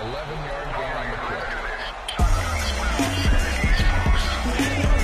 11 yard gain on the play.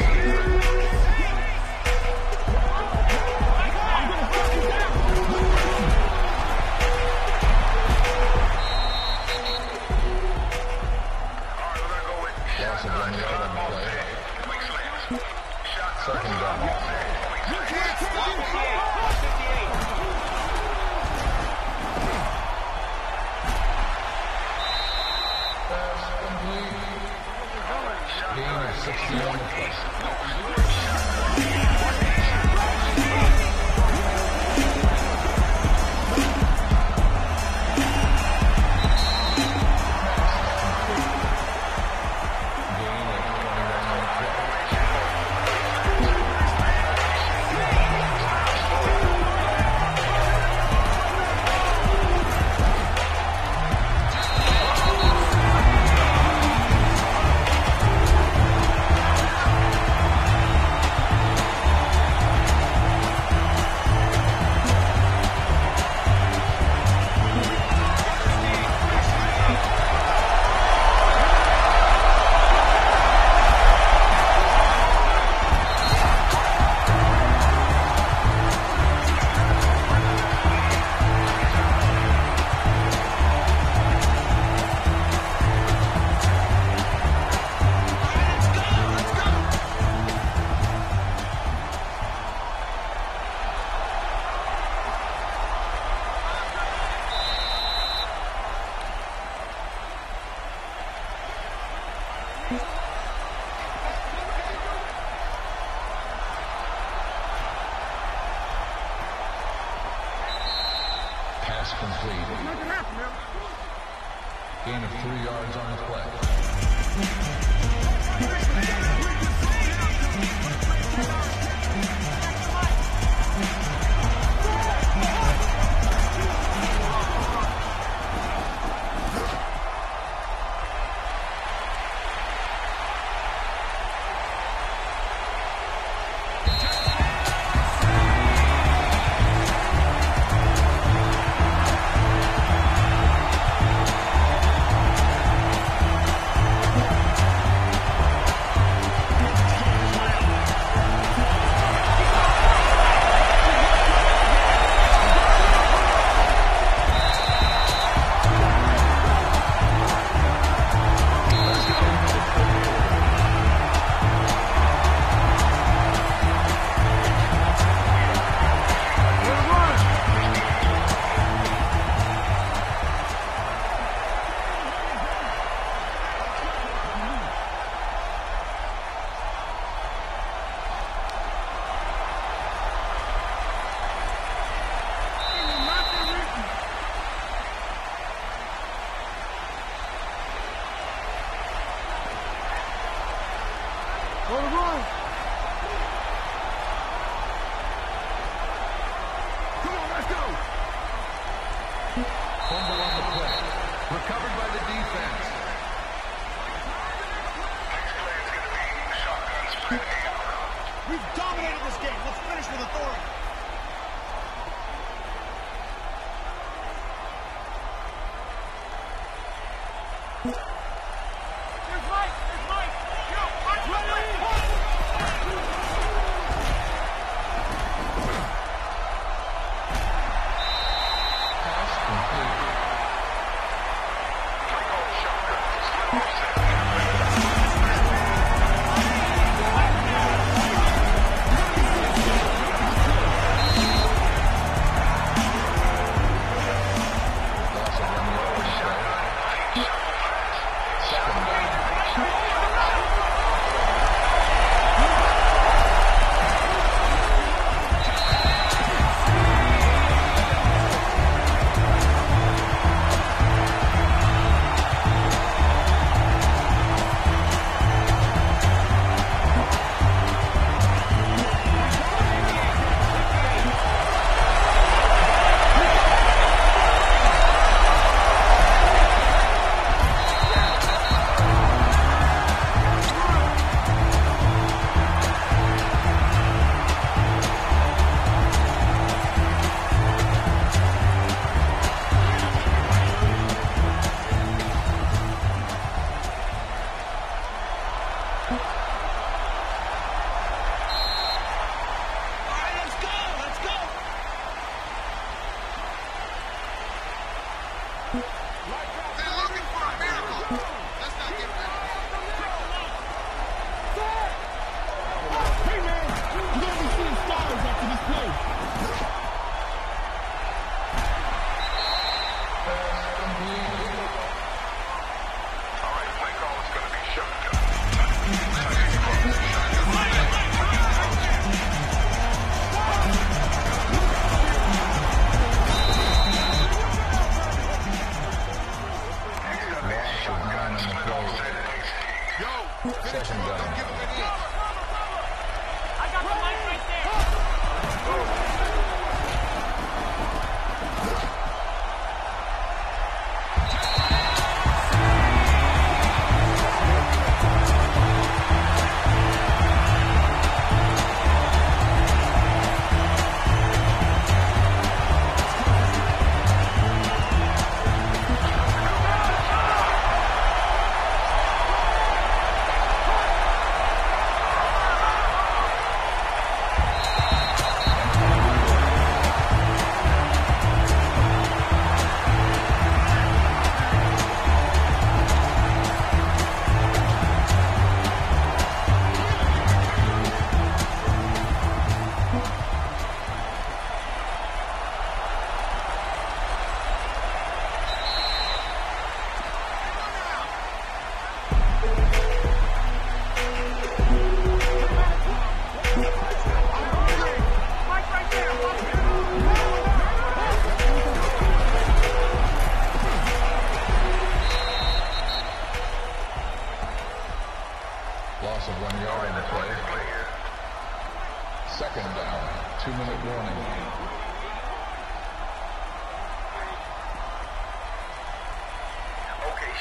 gain of 60 on the. pass complete. Gain of three yards on the play. Oh,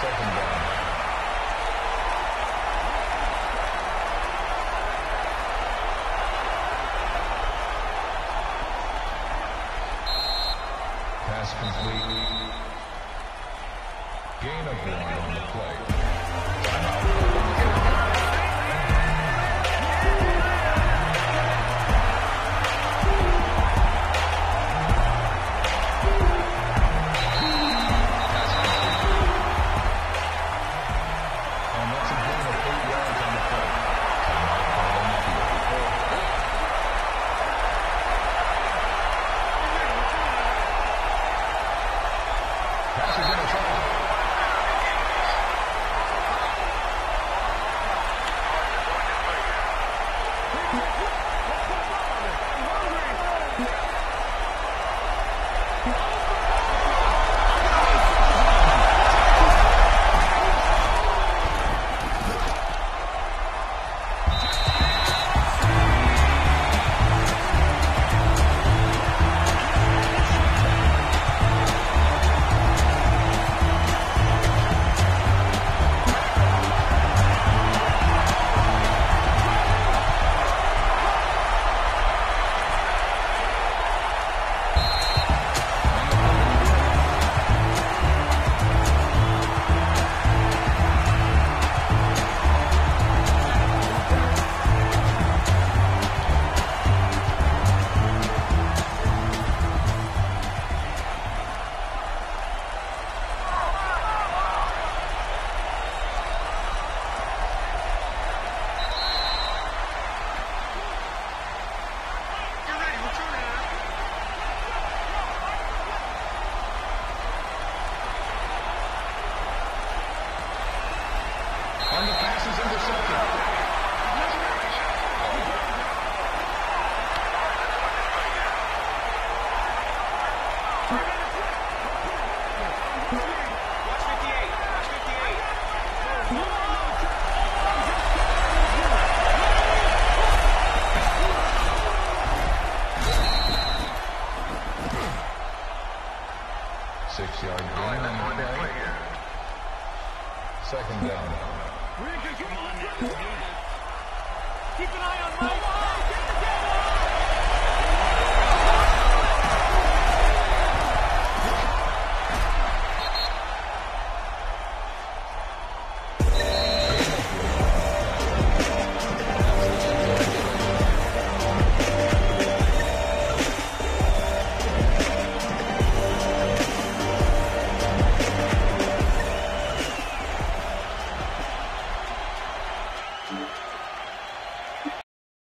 second.